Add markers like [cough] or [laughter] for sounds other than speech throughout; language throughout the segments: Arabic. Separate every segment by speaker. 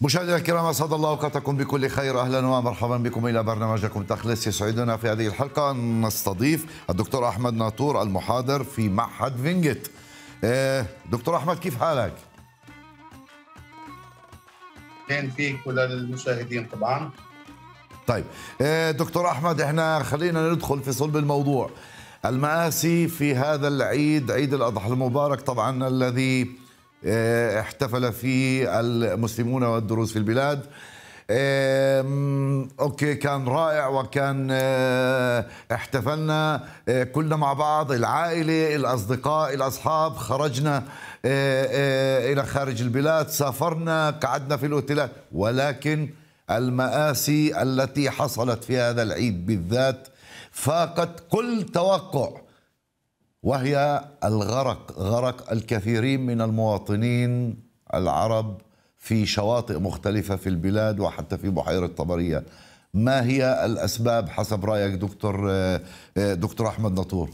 Speaker 1: مشاهدينا الكرام أسعد الله أوقاتكم بكل خير. أهلا ومرحبا بكم إلى برنامجكم تخلص يسعدنا في هذه الحلقة نستضيف الدكتور أحمد ناطور المحاضر في معهد فينجت آه، دكتور أحمد كيف حالك؟
Speaker 2: أهلا فيك وللمشاهدين طبعا؟
Speaker 1: طيب آه، دكتور أحمد إحنا خلينا ندخل في صلب الموضوع. المآسي في هذا العيد عيد الأضحى المبارك طبعا الذي احتفل فيه المسلمون والدروز في البلاد. أوكي كان رائع وكان آه، احتفلنا آه، كلنا مع بعض العائلة الأصدقاء الأصحاب. خرجنا آه، آه، إلى خارج البلاد سافرنا قعدنا في الاوتيلات ولكن المآسي التي حصلت في هذا العيد بالذات فاقت كل توقع. وهي الغرق غرق الكثيرين من المواطنين العرب في شواطئ مختلفة في البلاد وحتى في بحيرة طبرية. ما هي الأسباب حسب رأيك دكتور دكتور أحمد ناطور؟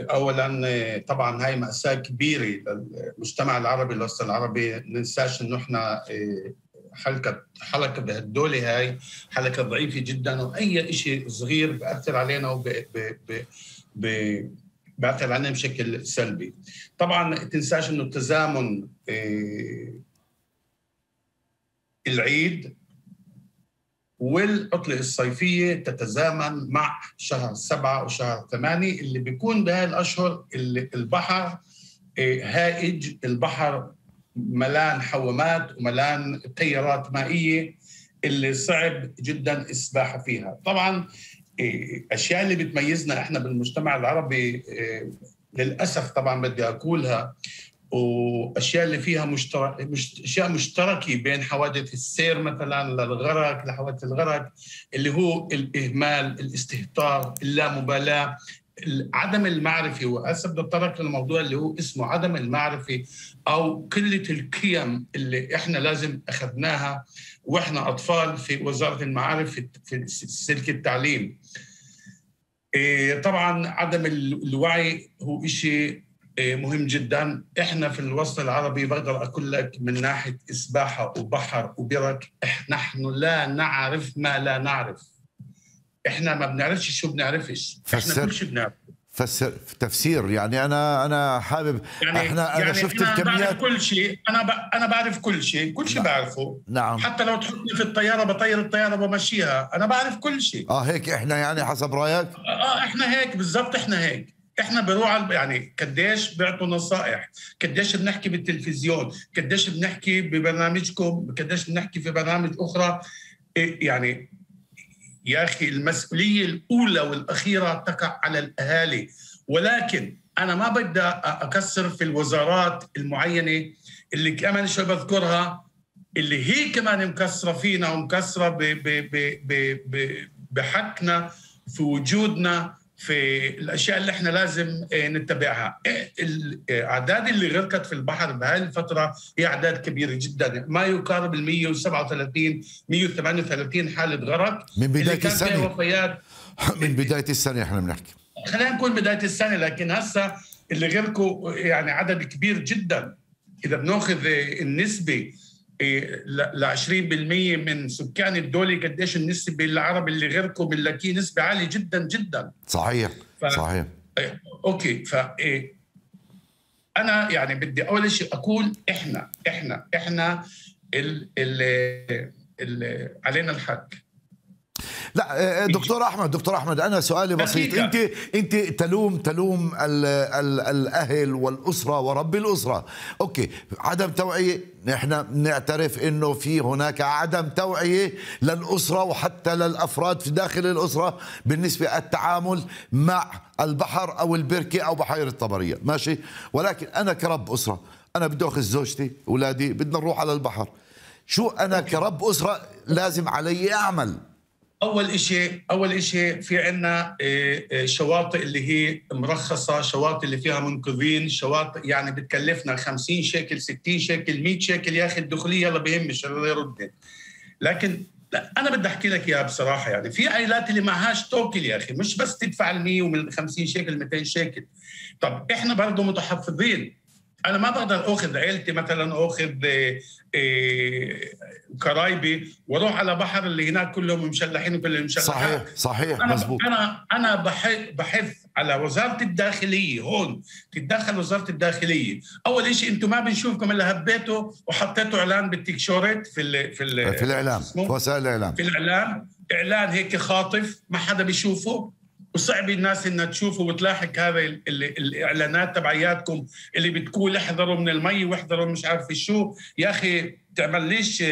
Speaker 2: اولا طبعا هاي مأساة كبيرة للمجتمع العربي الوسط العربي. ننساش إنه إحنا آه، حلقة حلقة بهالدولة هاي حلقة ضعيفة جدا وأي شيء صغير بأثر علينا وب ب ب ب بأثر علينا بشكل سلبي. طبعا تنساش إنه التزامن آه، العيد والعطلة الصيفية تتزامن مع شهر سبعة وشهر ثمانية اللي بيكون بهاي الأشهر اللي البحر آه، هائج البحر ملان حوامات وملان تيارات مائية اللي صعب جدا السباحة فيها. طبعا أشياء اللي بتميزنا إحنا بالمجتمع العربي آه، للأسف طبعا بدي أقولها وأشياء اللي فيها مشترك مش أشياء مشتركة بين حوادث السير مثلا للغرق لحوادث الغرق اللي هو الإهمال الاستهتار اللامبالاة عدم المعرفة وأسف بدي اتطرق للموضوع اللي هو اسمه عدم المعرفة أو قلة القيم اللي إحنا لازم أخذناها وإحنا أطفال في وزارة المعارف في- سلك التعليم. إيه، طبعا عدم الوعي هو شيء إيه، مهم جدا إحنا في الوسط العربي بقدر أقول لك من ناحية سباحه وبحر وبرك نحن لا نعرف ما لا نعرف إحنا ما بنعرفش شو بنعرفش.
Speaker 1: إحنا.
Speaker 2: كل شيء بنعرف.
Speaker 1: فسر تفسير. يعني أنا أنا حابب
Speaker 2: يعني
Speaker 1: إحنا أنا
Speaker 2: يعني
Speaker 1: شفت
Speaker 2: أنا بعرف
Speaker 1: الكميات
Speaker 2: كل شيء أنا ب... أنا بعرف كل شيء كل شيء
Speaker 1: نعم.
Speaker 2: بعرفه.
Speaker 1: نعم.
Speaker 2: حتى لو تحطني في الطيارة بطير الطيارة بمشيها أنا بعرف كل شيء
Speaker 1: آه هيك إحنا يعني حسب رأيك؟
Speaker 2: آه إحنا هيك. بالضبط إحنا هيك. إحنا بنروح على- يعني قديش بيعطوا نصائح؟ قديش بنحكي بالتلفزيون؟ قديش بنحكي ببرنامجكم؟ قديش بنحكي في برامج أخرى؟ إيه يعني يا أخي المسؤولية الأولى والأخيرة تقع على الأهالي. ولكن أنا ما بدي أكسر في الوزارات المعينة اللي كمان شو بذكرها اللي هي كمان مكسرة فينا ب- بحقنا في وجودنا. في الأشياء اللي إحنا لازم آه، نتبعها. آه، الاعداد اللي غرقت في البحر بهذه الفترة هي أعداد كبيرة جدا. ما يقارب ال 137 138 حالة غرق.
Speaker 1: من
Speaker 2: اللي
Speaker 1: بداية
Speaker 2: كان فيها
Speaker 1: السنة.
Speaker 2: وفيات. [laughs]
Speaker 1: من بداية السنة إحنا بنحكي.
Speaker 2: خلينا نقول بداية السنة لكن هسه اللي غيركم يعني عدد كبير جدا. إذا بناخذ النسبة ل 20% من سكان الدولة قديش النسبة العرب اللي غيركم بنلاقيه نسبة عالية جدا جدا.
Speaker 1: صحيح
Speaker 2: ف-
Speaker 1: صحيح.
Speaker 2: إيه، أوكي ف إيه، أنا يعني بدي أول شيء أقول إحنا إحنا إحنا ال ال ال علينا الحق.
Speaker 1: لا آه، دكتور أحمد دكتور أحمد أنا سؤالي بسيط. أنت أنت تلوم تلوم ال ال الأهل والأسرة ورب الأسرة. أوكي. عدم توعية نحن نعترف إنه في هناك عدم توعية للأسرة وحتى للأفراد في داخل الأسرة بالنسبة التعامل مع البحر أو البركة أو بحيرة طبرية. ماشي؟ ولكن أنا كرب أسرة أنا بدي أخذ زوجتي أولادي بدنا نروح على البحر. شو أنا كرب أسرة لازم علي أعمل؟
Speaker 2: أول شيء أول شيء في عندنا شواطئ اللي هي مرخصة شواطئ اللي فيها منقذين شواطئ يعني بتكلفنا 50 شيكل 60 شيكل 100 شيكل يا أخي الدخولية يلا بيهمش الله يردك لكن لا أنا بدي أحكي لك إياها بصراحة يعني. في عائلات اللي معهاش توكل يا أخي مش بس تدفع ال 100 ومن 50 شيكل 200 شيكل. طب إحنا برضه متحفظين. أنا ما بقدر أخذ عيلتي مثلا أخذ قرايبي وأروح على بحر اللي هناك كلهم مشلحين وكلهم مشلحين.
Speaker 1: صحيح صحيح
Speaker 2: أنا
Speaker 1: مزبوط
Speaker 2: أنا أنا بحث بحث على وزارة الداخلية هون تتدخل وزارة الداخلية. أول شيء أنتم ما بنشوفكم إلا هبيتوا وحطيتوا إعلان بالتكشورت في ال في ال
Speaker 1: في الإعلام في وسائل الإعلام.
Speaker 2: في الإعلام. إعلان هيك خاطف ما حدا بيشوفه. وصعب الناس إنها تشوفه وتلاحق هذا ال ال الإعلانات تبعياتكم اللي بتقول احذروا من المي واحذروا مش عارف شو. يا أخي تعمل ليش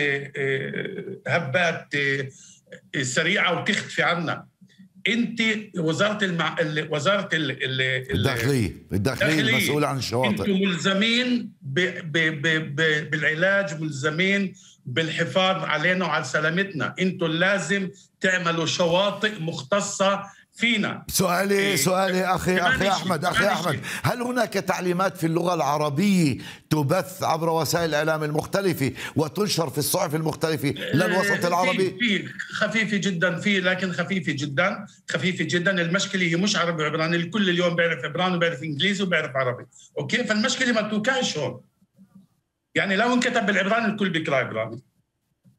Speaker 2: هبات سريعة وتختفي عنا؟ أنت وزارة المع... وزارة ال... ال...
Speaker 1: الداخلية الداخلية. المسؤولة عن الشواطئ.
Speaker 2: أنتم ملزمين ب... ب... ب... ب... بالعلاج ملزمين بالحفاظ علينا وعلى سلامتنا. أنتم لازم تعملوا شواطئ مختصة فينا.
Speaker 1: سؤالي إيه. سؤالي أخي أخي أحمد أخي أحمد هل هناك تعليمات في اللغة العربية تبث عبر وسائل الإعلام المختلفة وتنشر في الصحف المختلفة للوسط العربي؟
Speaker 2: في خفيفة جدا في لكن خفيفة جدا خفيفة جدا. المشكلة هي مش عربي وعبراني الكل اليوم بيعرف عبراني وبيعرف إنجليزي وبيعرف عربي. أوكي؟ فالمشكلة ما توقعش هون. يعني لو انكتب بالعبراني الكل بيقرأ عبراني.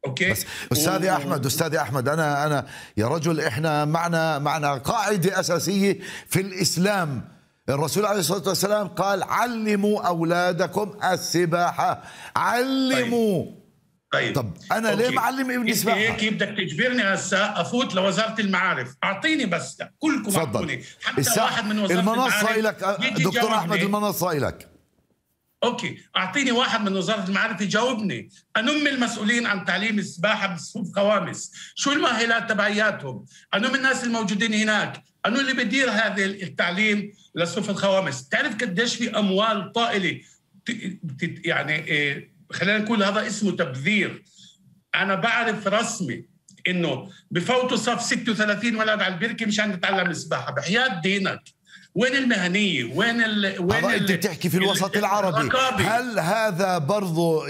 Speaker 2: أوكي؟
Speaker 1: بس أستاذي و... أحمد أستاذي أحمد أنا أنا يا رجل إحنا معنا معنا قاعدة أساسية في الإسلام. الرسول عليه الصلاة والسلام قال علموا أولادكم السباحة. علموا.
Speaker 2: طيب,
Speaker 1: طيب. طب أنا أوكي. ليه معلم ابني سباحة؟
Speaker 2: هيك بدك تجبرني هسا أفوت لوزارة المعارف، أعطيني بس كلكم أعطوني.
Speaker 1: حتى واحد من وزارة المنصة المعارف لك دكتور أحمد المنصة لك
Speaker 2: أوكي أعطيني واحد من وزارة المعارف يجاوبني. انم المسؤولين عن تعليم السباحة بصفوف خوامس. شو المؤهلات تبعياتهم؟ انم الناس الموجودين هناك. انو اللي بدير هذا التعليم لصفوف الخوامس. تعرف قديش في أموال طائلة؟ يعني إيه خلينا نقول هذا اسمه تبذير. أنا بعرف رسمي إنه بفوتوا صف 36 ولد على البركة مشان نتعلم السباحة. بحياة دينك. وين المهنيه وين ال وين
Speaker 1: أنت بتحكي في الوسط العربي. الرقابي. هل هذا برضه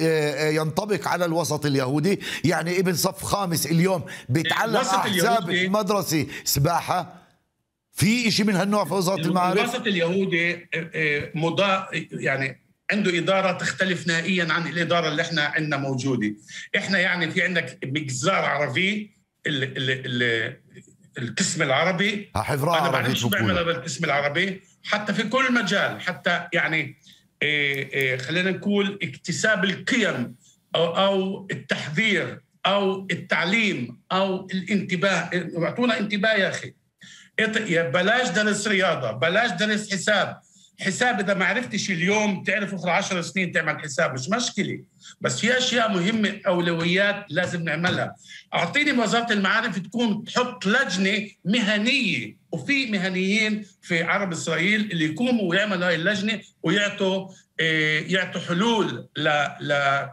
Speaker 1: ينطبق على الوسط اليهودي؟ يعني ابن صف خامس اليوم بيتعلم أحزاب مدرسة سباحة. في شيء من هالنوع في وزاره المعارف؟
Speaker 2: الوسط اليهودي مضا يعني عنده إدارة تختلف نهائيا عن الإدارة اللي إحنا عندنا موجودة. إحنا يعني في عندك مقزار عربي اللي, اللي, القسم العربي.
Speaker 1: حفظ
Speaker 2: أنا بعرف شو بعمل هذا القسم العربي. حتى في كل مجال حتى يعني إيه إيه خلينا نقول اكتساب القيم أو أو التحذير أو التعليم أو الانتباه. اعطونا انتباه يا أخي. بلاش درس رياضة بلاش درس حساب. حساب إذا ما عرفتش اليوم تعرف اخر 10 سنين تعمل حساب مش مشكلة. بس في أشياء مهمة أولويات لازم نعملها. أعطيني وزارة المعارف تكون تحط لجنة مهنية وفي مهنيين في عرب إسرائيل اللي يقوموا ويعملوا هاي اللجنة ويعطوا إيه يعطوا حلول ل ل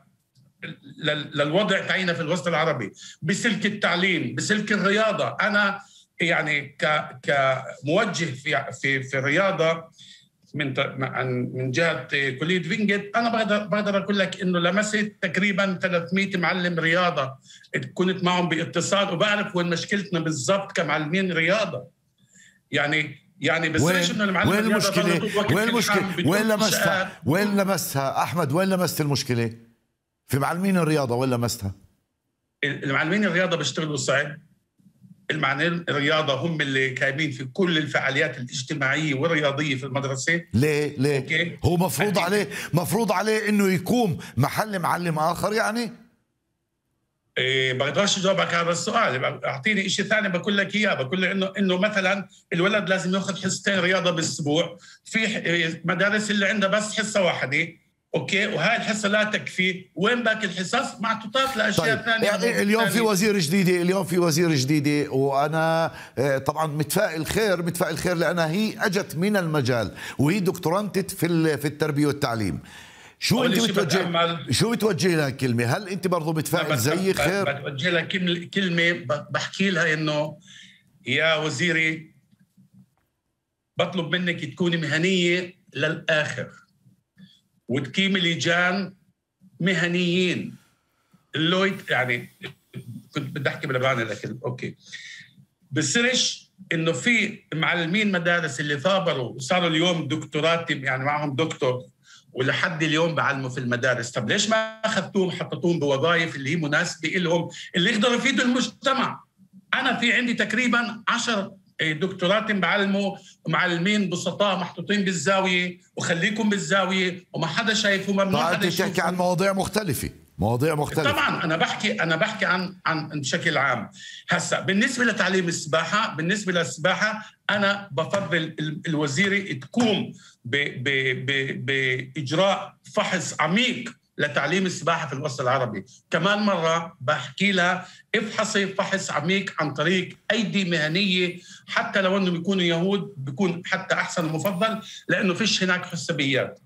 Speaker 2: للوضع تاعينا في الوسط العربي. بسلك التعليم بسلك الرياضة. أنا يعني كموجه في في في الرياضه من من جهة كلية فينجت أنا بقدر بقدر أقول لك إنه لمست تقريبا 300 معلم رياضة كنت معهم باتصال وبعرف وين مشكلتنا بالضبط كمعلمين رياضة. يعني يعني بس
Speaker 1: وين إنه المعلم وين المشكلة؟ وين المشكلة؟ وين لمستها؟ وين لمستها؟ أحمد وين لمست المشكلة؟ في معلمين الرياضة وين لمستها؟
Speaker 2: المعلمين الرياضة بيشتغلوا صعب المعلمين الرياضة هم اللي كايبين في كل الفعاليات الاجتماعية والرياضية في المدرسة.
Speaker 1: ليه؟ ليه؟ أوكي. هو مفروض عليه مفروض عليه إنه يقوم محل معلم آخر يعني؟
Speaker 2: إيه بقدرش اجاوبك على السؤال. أعطيني شيء ثاني بقول لك إياه. بقول لك انه إنه مثلا الولد لازم ياخذ حصتين رياضة بالأسبوع. في إيه، مدارس اللي عندها بس حصة واحدة. أوكي؟ وهاي الحصة لا تكفي. وين باقي الحصص؟ معطوطات لأشياء طيب. ثانية
Speaker 1: يعني اليوم في وزير جديده اليوم في وزير جديده وأنا آه، طبعا متفائل خير متفائل خير لانها هي أجت من المجال وهي دكتورانتت في في التربية والتعليم. شو أنت بتوجه شو بتوجه لها كلمه هل أنت برضه متفائل زي خير؟
Speaker 2: بتوجه لها كلمة بحكي لها إنه يا وزيري بطلب منك تكوني مهنية للآخر. وتقيم لجان مهنيين. اللويت يعني كنت بدي أحكي بالعربي لكن أوكي. بصيرش إنه في معلمين مدارس اللي ثابروا وصاروا اليوم دكتورات يعني معهم دكتور ولحد اليوم بعلموا في المدارس. طب ليش ما أخذتوهم حطيتوهم بوظائف اللي هي مناسبة لهم اللي يقدروا يفيدوا المجتمع؟ أنا في عندي تقريبا عشر دكتورات بعلموا معلمين بسطاء محطوطين بالزاوية وخليكم بالزاوية وما حدا شايفه ممنوع
Speaker 1: طيب
Speaker 2: حدا
Speaker 1: تحكي عن مواضيع مختلفة. مواضيع مختلفة.
Speaker 2: طبعا أنا بحكي أنا بحكي عن عن بشكل عام. هسا بالنسبة لتعليم السباحة بالنسبة للسباحة أنا بفضل الوزيرة تقوم بإجراء فحص عميق لتعليم السباحة في الوسط العربي. كمان مرة بحكي لها افحصي فحص عميق عن طريق أيدي مهنية حتى لو إنهم يكونوا يهود بيكون حتى أحسن ومفضل لأنه فيش هناك حسابيات.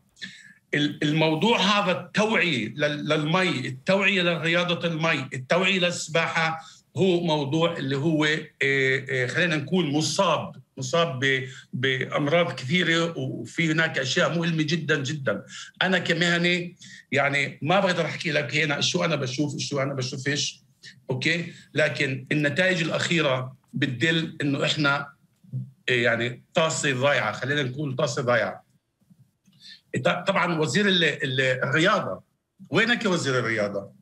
Speaker 2: الموضوع هذا التوعية للمي التوعية لرياضة المي التوعية للسباحة هو موضوع اللي هو آه، آه، خلينا نقول مصاب مصاب بأمراض كثيرة وفي هناك أشياء مهمة جدا جدا أنا كمهني يعني ما بقدر أحكي لك هنا شو أنا بشوف شو أنا بشوفش أوكي لكن النتائج الأخيرة بتدل إنه إحنا آه، يعني طاسة ضايعة خلينا نقول طاسة ضايعة طبعا وزير الرياضة وينك يا وزير الرياضة؟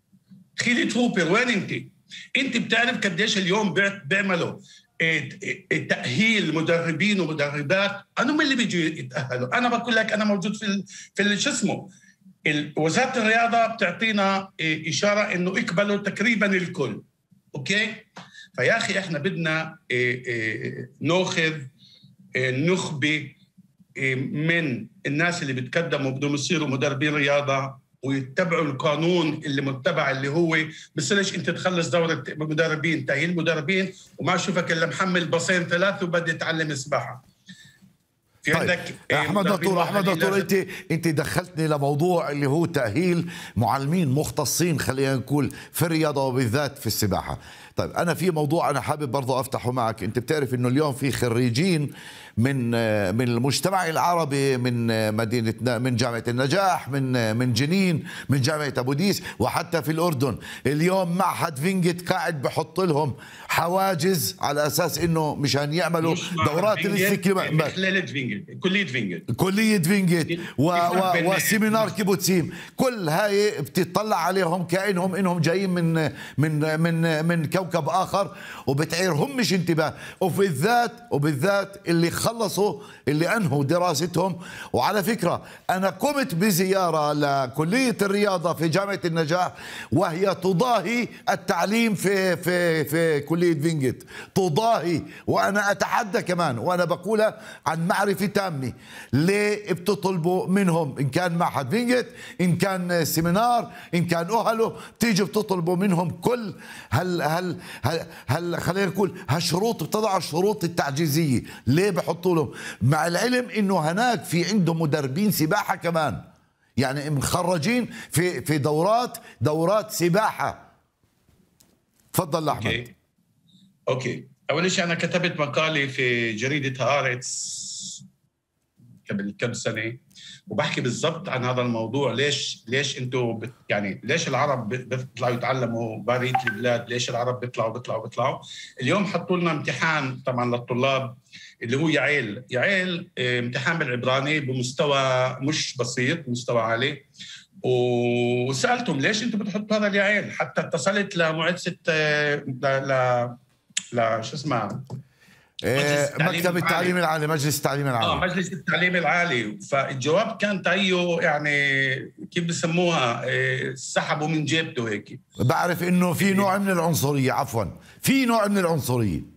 Speaker 2: خيلي هوبر وين أنت؟ انت بتعرف قديش اليوم بيعملوا إيه، إيه، تأهيل مدربين ومدربات. أنا من اللي بيجوا يتأهلوا. أنا بقول لك أنا موجود في في شو اسمه؟ وزارة الرياضة بتعطينا إيه، إشارة إنه اقبلوا تقريبا الكل. أوكي؟ فيا أخي إحنا بدنا ناخذ نخبه من الناس اللي بتقدموا بدهم يصيروا مدربين رياضة. ويتبعوا القانون اللي متبع اللي هو بصيرش انت تخلص دورة مدربين تاهيل مدربين وما اشوفك إلا محمل باصين ثلاث وبدي اتعلم سباحه
Speaker 1: في طيب. عندك أحمد دكتور أحمد دكتور انت أنت دخلتني لموضوع اللي هو تأهيل معلمين مختصين خلينا نقول في الرياضة وبالذات في السباحة طيب أنا في موضوع أنا حابب برضه أفتحه معك. أنت بتعرف إنه اليوم في خريجين من من المجتمع العربي من مدينة من جامعة النجاح من من جنين من جامعة أبو ديس وحتى في الأردن. اليوم معهد فينجت قاعد بحط لهم حواجز على أساس إنه مشان يعملوا دورات
Speaker 2: الاستكمال فينجت كلية فينجت
Speaker 1: كلية فينجت وسيمينار كيبوتسيم. كل هاي بتطلع عليهم كأنهم إنهم جايين من من من من كوكب آخر وبتعيرهم مش انتباه. وبالذات وبالذات اللي خلصوا اللي أنهوا دراستهم. وعلى فكرة أنا قمت بزيارة لكلية الرياضة في جامعة النجاح وهي تضاهي التعليم في في في كلية فينجت تضاهي وأنا أتحدى كمان وأنا بقولها عن معرفه تامة. ليه بتطلبوا منهم؟ إن كان معهد فينجت إن كان سيمينار إن كان أوهالو بتيجي بتطلبوا منهم كل هل هل هل, خلينا نقول هالشروط بتضع الشروط التعجيزية. ليه بحطوا لهم؟ مع العلم إنه هناك في عندهم مدربين سباحة كمان. يعني مخرجين في في دورات دورات سباحة. تفضل أحمد.
Speaker 2: أوكي. أوكي. أول شيء أنا كتبت مقالي في جريدة هارتس قبل كم سنة. وبحكي بالضبط عن هذا الموضوع. ليش ليش أنتم يعني ليش العرب بيطلعوا يتعلموا برا البلاد؟ ليش العرب بيطلعوا بيطلعوا بيطلعوا؟ اليوم حطوا لنا امتحان طبعا للطلاب اللي هو يعيل. يعيل آه، امتحان بالعبراني بمستوى مش بسيط مستوى عالي. وسألتهم ليش أنتم بتحطوا هذا اليعيل؟ حتى اتصلت لمؤسسه آه، ل ل ل شو اسمها؟
Speaker 1: مكتب التعليم العالي مجلس التعليم العالي.
Speaker 2: آه مجلس التعليم العالي. فالجواب كان تايو يعني كيف بسموها إيه، سحبوا من جيبته هيك.
Speaker 1: بعرف إنه في نوع من العنصرية عفوا في نوع من
Speaker 2: العنصرية.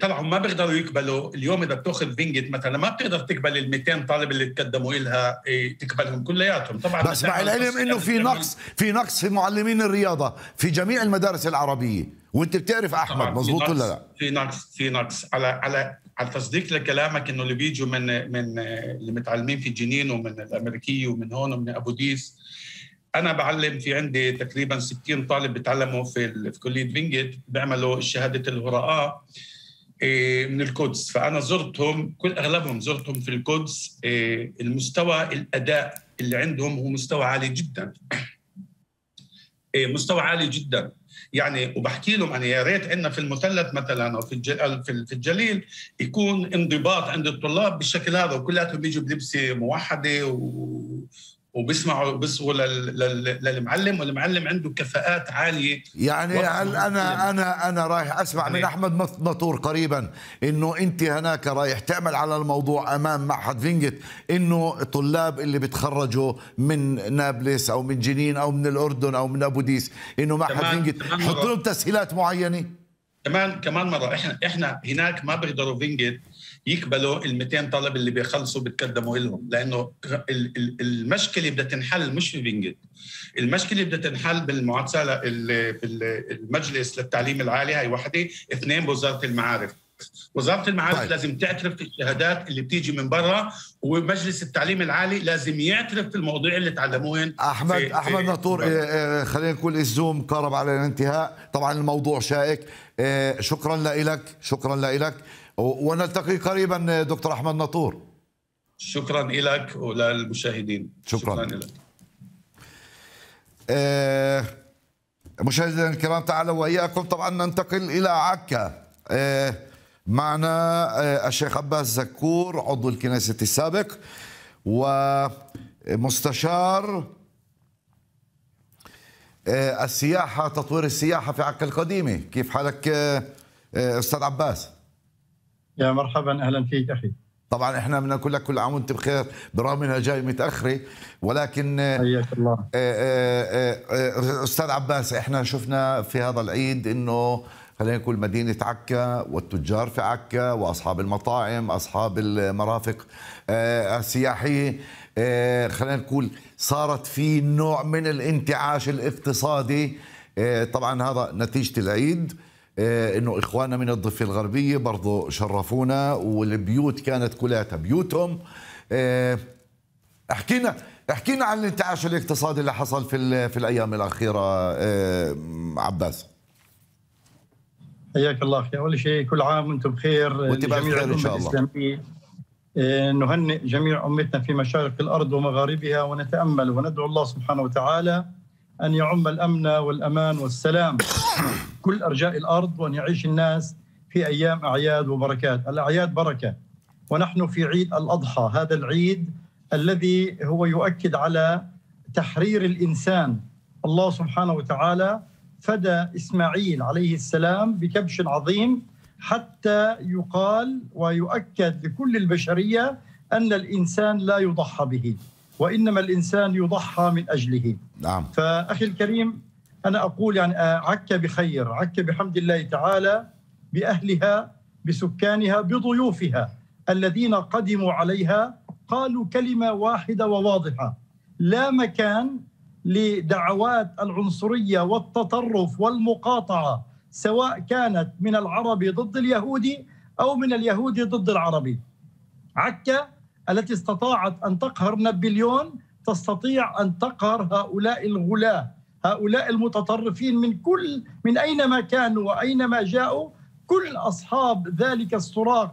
Speaker 2: طلعوا ما بيقدروا يقبلوا اليوم إذا بتأخذ فينجت مثلا ما بتقدر تقبل ال 200 طالب اللي تقدموا لها تقبلهم كلياتهم.
Speaker 1: طبعا بس مع العلم إنه في نقص في نقص في معلمين الرياضة في جميع المدارس العربية. وأنت بتعرف أحمد مزبوط ولا لا؟
Speaker 2: في نقص في نقص. على على على تصديق لكلامك إنه اللي بيجوا من من اللي متعلمين في جنين ومن الأمريكية ومن هون ومن أبو ديس أنا بعلم في عندي تقريبا 60 طالب بيتعلموا في في كلية فينجيت بيعملوا شهاده الهراء إيه، من القدس. فأنا زرتهم كل أغلبهم زرتهم في القدس إيه، المستوى الأداء اللي عندهم هو مستوى عالي جدا. إيه، مستوى عالي جدا. يعني وبحكي لهم أنا يا ريت عندنا في المثلث مثلا أو في في الجليل يكون انضباط عند الطلاب بالشكل هذا وكلاتهم بيجوا بلبسة موحدة و وبيسمعوا بيصغوا للمعلم والمعلم عنده كفاءات عالية.
Speaker 1: يعني هل أنا أنا أنا رايح أسمع من أحمد مطور قريبا إنه أنت هناك رايح تعمل على الموضوع أمام معهد فينجت إنه الطلاب اللي بتخرجوا من نابلس أو من جنين أو من الأردن أو من أبو ديس إنه معهد فينجت حط لهم تسهيلات معينة؟
Speaker 2: كمان كمان مرة إحنا إحنا هناك ما بيقدروا فينجت يقبلوا ال 200 طلب اللي بيخلصوا بتقدموا لهم لأنه المشكلة بدها تنحل مش في فينجت المشكلة بدها تنحل بالمعادلة المجلس للتعليم العالي. هاي وحدة. اثنين بوزاره المعارف. وزارة المعارف طيب. لازم تعترف في الشهادات اللي بتيجي من برا ومجلس التعليم العالي لازم يعترف في المواضيع اللي تعلموهن
Speaker 1: أحمد في أحمد ناطور آه، آه، خلينا نقول الزوم قارب على الانتهاء. طبعا الموضوع شائك. شكرا لك شكرا لك. ونلتقي قريبا دكتور أحمد ناطور.
Speaker 2: شكرا لك وللمشاهدين
Speaker 1: شكرا, شكرا لك آه مشاهدينا الكرام تعالوا وإياكم. طبعا ننتقل إلى عكا. آه معنا آه الشيخ عباس زكور عضو الكنيسة السابق ومستشار السياحة تطوير السياحة في عكا القديمة. كيف حالك أستاذ عباس؟
Speaker 3: يا مرحبا أهلا فيك أخي.
Speaker 1: طبعا إحنا بدنا نقول لك كل عام وأنت بخير برغم انها جاي متاخره ولكن
Speaker 3: حياك الله. آه،
Speaker 1: آه، آه، أستاذ عباس إحنا شفنا في هذا العيد إنه خلينا نقول مدينة عكا والتجار في عكا وأصحاب المطاعم أصحاب المرافق السياحية خلينا نقول صارت في نوع من الانتعاش الاقتصادي. طبعا هذا نتيجة العيد. آه، إنه إخواننا من الضفة الغربية برضو شرفونا والبيوت كانت كلها بيوتهم. آه، أحكينا أحكينا عن الانتعاش الاقتصادي اللي حصل في في الأيام الأخيرة آه، عباس.
Speaker 3: حياك الله أخي. أول شيء كل عام وأنتم بخير.
Speaker 1: وانت بخير إن شاء الله.
Speaker 3: نهنئ جميع أمتنا في مشارق الأرض ومغاربها ونتأمل وندعو الله سبحانه وتعالى أن يعم الأمن والأمان والسلام كل أرجاء الأرض وأن يعيش الناس في أيام أعياد وبركات، الأعياد بركة ونحن في عيد الأضحى، هذا العيد الذي هو يؤكد على تحرير الإنسان، الله سبحانه وتعالى فدى إسماعيل عليه السلام بكبش عظيم حتى يقال ويؤكد لكل البشرية أن الإنسان لا يضحى به. وإنما الإنسان يضحى من أجله.
Speaker 1: نعم.
Speaker 3: فأخي الكريم أنا أقول يعني عكا بخير عكا بحمد الله تعالى بأهلها بسكانها بضيوفها الذين قدموا عليها قالوا كلمة واحدة وواضحة لا مكان لدعوات العنصرية والتطرف والمقاطعة سواء كانت من العربي ضد اليهودي أو من اليهودي ضد العربي عكا التي استطاعت أن تقهر نابليون تستطيع أن تقهر هؤلاء الغلاة هؤلاء المتطرفين من كل من أينما كانوا وأينما جاءوا كل أصحاب ذلك الصراخ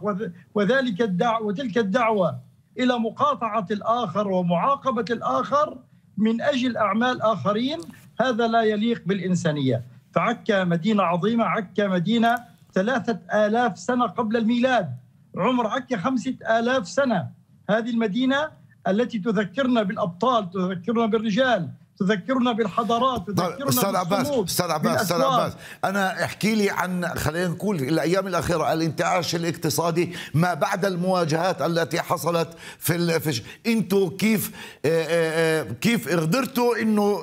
Speaker 3: وذلك الدعوه وتلك الدعوة إلى مقاطعة الآخر ومعاقبة الآخر من أجل أعمال آخرين هذا لا يليق بالإنسانية. فعكا مدينة عظيمة عكا مدينة ثلاثة آلاف سنة قبل الميلاد. عمر عكا خمسة آلاف سنة. هذه المدينة التي تذكرنا بالأبطال تذكرنا بالرجال تذكرنا بالحضارات تذكرنا
Speaker 1: أستاذ عباس أستاذ عباس أستاذ عباس أنا احكي لي عن خلينا نقول الأيام الأخيرة الانتعاش الاقتصادي ما بعد المواجهات التي حصلت في الفش أنتم كيف آه، آه، آه، كيف قدرتوا إنه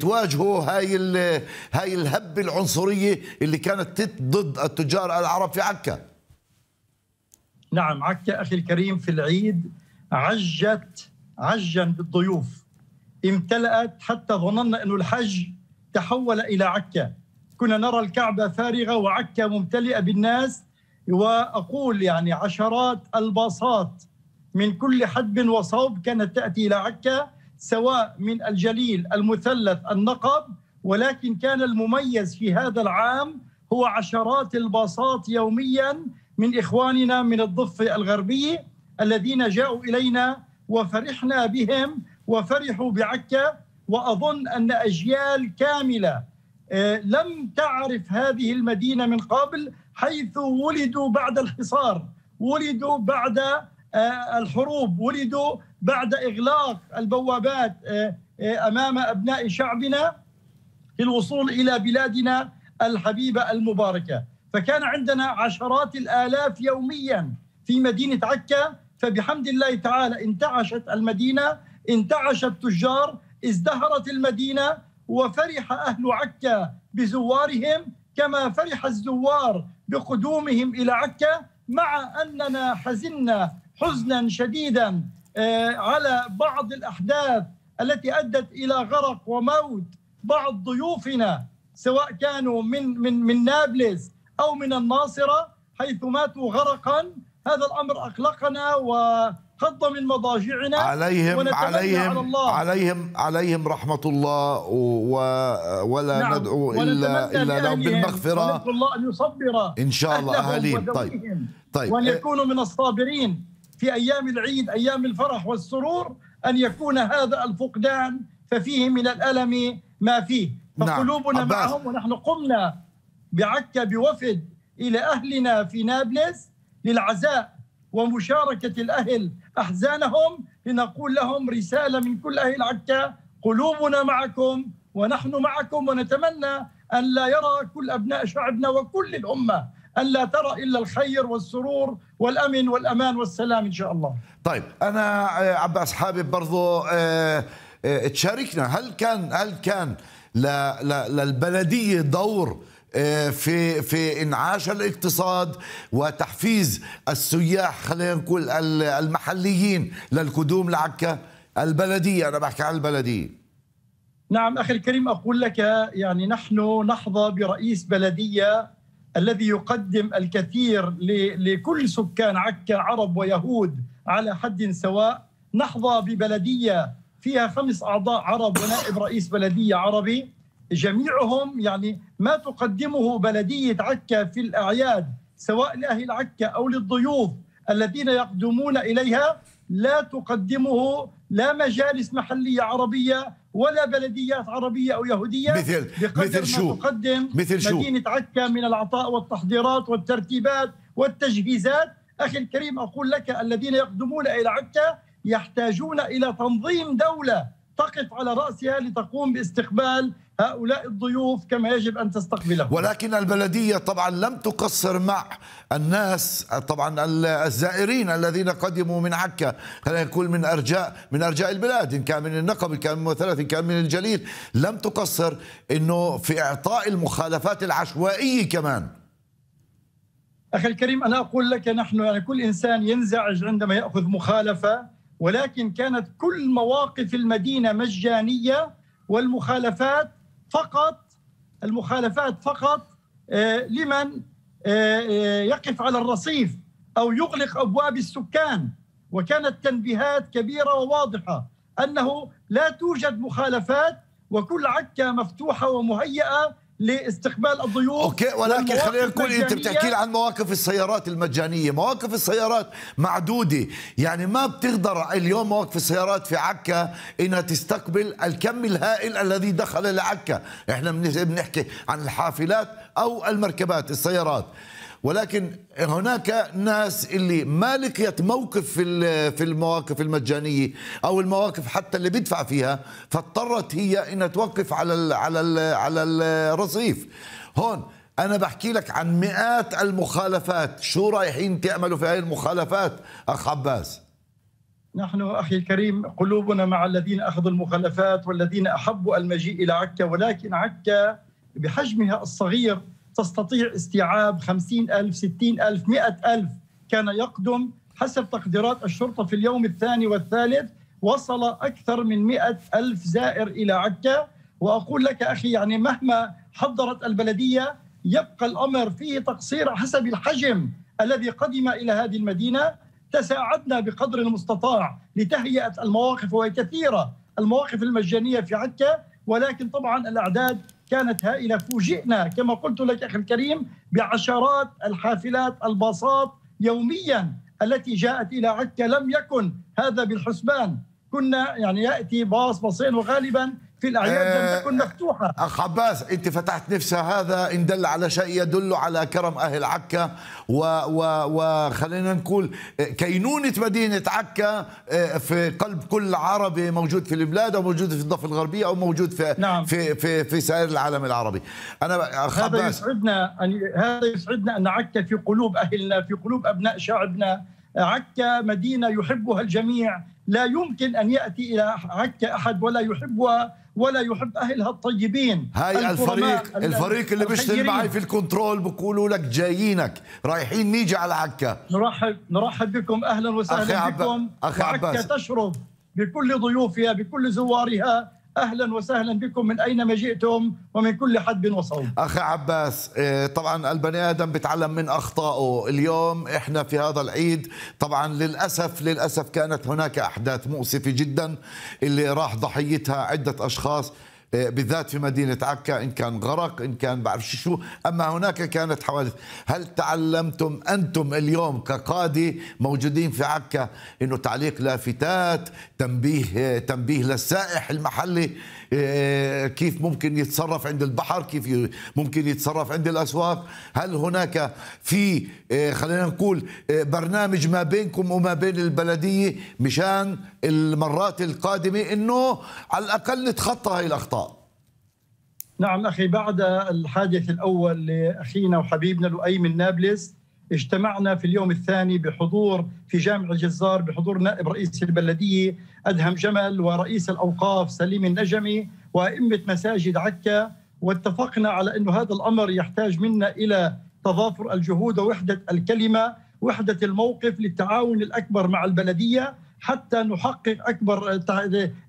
Speaker 1: تواجهوا هاي هاي الهبة العنصرية اللي كانت ضد التجار العرب في عكا؟
Speaker 3: نعم عكا أخي الكريم في العيد عجت عجا بالضيوف. امتلأت حتى ظننا أن الحج تحول إلى عكا. كنا نرى الكعبة فارغة وعكا ممتلئة بالناس وأقول يعني عشرات الباصات من كل حدب وصوب كانت تأتي إلى عكا سواء من الجليل المثلث النقب. ولكن كان المميز في هذا العام هو عشرات الباصات يوميا من إخواننا من الضفة الغربية الذين جاءوا إلينا وفرحنا بهم وفرحوا بعكا وأظن أن أجيال كاملة. آه، لم تعرف هذه المدينة من قبل حيث ولدوا بعد الحصار ولدوا بعد آه، الحروب ولدوا بعد إغلاق البوابات آه، أمام أبناء شعبنا للوصول إلى بلادنا الحبيبة المباركة. فكان عندنا عشرات الآلاف يوميا في مدينة عكا فبحمد الله تعالى انتعشت المدينة انتعش التجار ازدهرت المدينة وفرح أهل عكا بزوارهم كما فرح الزوار بقدومهم إلى عكا مع أننا حزنا حزنا شديدا آه، على بعض الأحداث التي أدت إلى غرق وموت بعض ضيوفنا سواء كانوا من من من نابلس أو من الناصرة حيث ماتوا غرقا. هذا الأمر أقلقنا و خض من مضاجعنا.
Speaker 1: عليهم عليهم على الله. عليهم عليهم رحمة الله و ولا نعم. ندعو إلا إلا لهم بالمغفرة.
Speaker 3: الله أن يصبر
Speaker 1: إن شاء الله أهاليهم طيب.
Speaker 3: طيب. وأن يكونوا من الصابرين في أيام العيد أيام الفرح والسرور أن يكون هذا الفقدان ففيه من الألم ما فيه. نعم. فقلوبنا نعم. معهم ونحن قمنا بعكا بوفد إلى أهلنا في نابلس للعزاء ومشاركة الأهل أحزانهم لنقول لهم رسالة من كل أهل عكا قلوبنا معكم ونحن معكم ونتمنى أن لا يرى كل أبناء شعبنا وكل الأمة أن لا ترى إلا الخير والسرور والأمن والأمان والسلام إن شاء الله.
Speaker 1: طيب أنا آه، عباس حابب برضو آه، آه، تشاركنا. هل كان هل كان للبلدية دور في في إنعاش الاقتصاد وتحفيز السياح خلينا نقول المحليين للقدوم لعكا البلدية. أنا بحكي عن البلدية.
Speaker 3: نعم أخي الكريم أقول لك يعني نحن نحظى برئيس بلدية الذي يقدم الكثير لكل سكان عكا عرب ويهود على حد سواء. نحظى ببلدية فيها خمس أعضاء عرب ونائب رئيس بلدية عربي. جميعهم يعني ما تقدمه بلدية عكا في الأعياد سواء لأهل عكا أو للضيوف الذين يقدمون إليها لا تقدمه لا مجالس محلية عربية ولا بلديات عربية أو يهودية
Speaker 1: مثل مثل شو؟
Speaker 3: تقدم مثل شو؟ مدينة عكا من العطاء والتحضيرات والترتيبات والتجهيزات. أخي الكريم أقول لك الذين يقدمون إلى عكا يحتاجون إلى تنظيم دولة تقف على رأسها لتقوم باستقبال هؤلاء الضيوف كما يجب أن تستقبلهم.
Speaker 1: ولكن البلدية طبعا لم تقصر مع الناس طبعا الزائرين الذين قدموا من عكا. خلينا نقول من ارجاء من أرجاء البلاد إن كان من النقب إن كان من مثلث إن كان من الجليل لم تقصر إنه في إعطاء المخالفات العشوائية كمان.
Speaker 3: أخي الكريم أنا أقول لك نحن يعني كل إنسان ينزعج عندما يأخذ مخالفة ولكن كانت كل مواقف المدينة مجانية والمخالفات فقط المخالفات فقط آه، لمن آه، آه، يقف على الرصيف أو يغلق أبواب السكان. وكانت تنبيهات كبيرة وواضحة أنه لا توجد مخالفات وكل عكا مفتوحة ومهيئة لاستقبال الضيوف
Speaker 1: أوكي ولكن خلينا نقول أنت بتحكي لي عن مواقف السيارات المجانية، مواقف السيارات معدودة، يعني ما بتقدر اليوم مواقف السيارات في عكا إنها تستقبل الكم الهائل الذي دخل لعكا، إحنا بنحكي عن الحافلات أو المركبات السيارات. ولكن هناك ناس اللي ما لقيت موقف في في المواقف المجانية أو المواقف حتى اللي بيدفع فيها فاضطرت هي إنها توقف على ال على ال على الرصيف. هون أنا بحكي لك عن مئات المخالفات. شو رايحين تعملوا في هذه المخالفات؟ أخ عباس.
Speaker 3: نحن أخي الكريم قلوبنا مع الذين أخذوا المخالفات والذين أحبوا المجيء إلى عكا ولكن عكا بحجمها الصغير تستطيع استيعاب خمسين ألف ستين ألف مئة ألف. كان يقدم حسب تقديرات الشرطة في اليوم الثاني والثالث. وصل أكثر من مئة ألف زائر إلى عكا. وأقول لك أخي يعني مهما حضرت البلدية يبقى الأمر فيه تقصير حسب الحجم الذي قدم إلى هذه المدينة. تساعدنا بقدر المستطاع لتهيئة المواقف وهي كثيرة المواقف المجانية في عكا. ولكن طبعا الأعداد كانت هائلة. فوجئنا كما قلت لك أخي الكريم بعشرات الحافلات الباصات يوميا التي جاءت إلى عكا. لم يكن هذا بالحسبان. كنا يعني يأتي باص باصين وغالبا في الأعياد لم تكن مفتوحة.
Speaker 1: أخ عباس أنت فتحت نفسها هذا. إن دل على شيء يدل على كرم أهل عكا. وخلينا نقول كينونة مدينة عكا آه، في قلب كل عربي موجود في البلاد أو موجود في الضفة الغربية أو موجود في نعم. في في في سائر العالم العربي.
Speaker 3: أنا أخ هذا عباس. يسعدنا أن هذا يسعدنا أن عكا في قلوب أهلنا في قلوب أبناء شعبنا. عكا مدينة يحبها الجميع. لا يمكن أن يأتي إلى عكا أحد ولا يحبها ولا يحب أهلها الطيبين.
Speaker 1: هاي الفريق الفريق اللي بيشتغل معي في الكنترول بيقولوا لك جايينك. رايحين نيجي على عكا.
Speaker 3: نرحب نرحب بكم. أهلا وسهلا بكم.
Speaker 1: أخي عكا
Speaker 3: تشرب بكل ضيوفها بكل زوارها. أهلا وسهلا بكم من أينما جئتم ومن كل حد وصوب
Speaker 1: أخي عباس آه، طبعا البني آدم بيتعلم من أخطائه. اليوم إحنا في هذا العيد طبعا للاسف للأسف كانت هناك أحداث مؤسفة جدا اللي راح ضحيتها عدة أشخاص. بالذات في مدينة عكا إن كان غرق إن كان بعرف شو أما هناك كانت حوادث. هل تعلمتم أنتم اليوم كقادة موجودين في عكا إنه تعليق لافتات تنبيه تنبيه للسائح المحلي كيف ممكن يتصرف عند البحر؟ كيف ممكن يتصرف عند الأسواق؟ هل هناك في آه، خلينا نقول برنامج ما بينكم وما بين البلدية مشان المرات القادمة إنه على الأقل نتخطى هاي الأخطاء؟
Speaker 3: نعم أخي بعد الحادث الأول لأخينا وحبيبنا لؤي من نابلس اجتمعنا في اليوم الثاني بحضور في جامع الجزار بحضور نائب رئيس البلدية أدهم جمل ورئيس الأوقاف سليم النجمي وأئمة مساجد عكا. واتفقنا على أن هذا الأمر يحتاج منا إلى تضافر الجهود ووحدة الكلمة وحدة الموقف للتعاون الأكبر مع البلدية حتى نحقق أكبر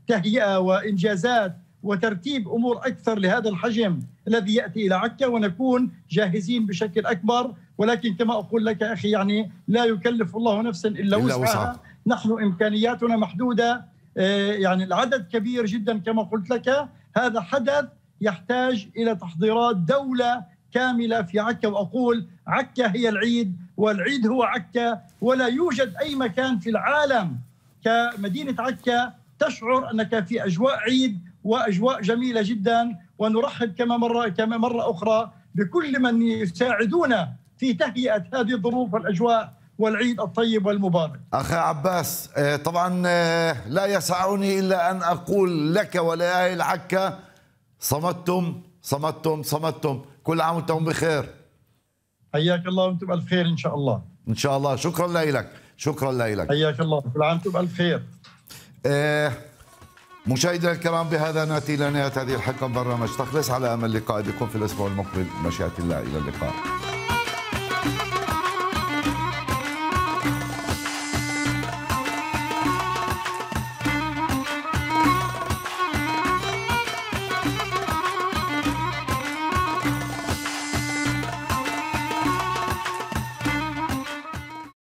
Speaker 3: تهيئة وإنجازات وترتيب أمور أكثر لهذا الحجم الذي يأتي إلى عكا. ونكون جاهزين بشكل أكبر ولكن كما أقول لك أخي يعني لا يكلف الله نفسا إلا وسعها. نحن إمكانياتنا محدودة. آه، يعني العدد كبير جدا كما قلت لك. هذا حدث يحتاج إلى تحضيرات دولة كاملة في عكا وأقول عكا هي العيد والعيد هو عكا ولا يوجد أي مكان في العالم كمدينة عكا تشعر أنك في أجواء عيد وأجواء جميلة جدا. ونرحب كما مرة كما مرة أخرى بكل من يساعدونا في تهيئة هذه الظروف والأجواء والعيد الطيب والمبارك.
Speaker 1: أخي عباس آه، طبعا آه، لا يسعني إلا أن أقول لك ولاهل عكا صمتم صمتم صمتم كل عام وأنتم بخير.
Speaker 3: حياك الله وأنتم بالف خير إن شاء الله.
Speaker 1: إن شاء الله شكرا لك شكرا لك.
Speaker 3: حياك الله كل عام وأنتم بالف خير.
Speaker 1: آه مشاهدينا الكرام بهذا نأتي إلى نهاية هذه الحلقة من برنامج تخلص على أمل اللقاء بكم في الأسبوع المقبل مشيئة الله إلى اللقاء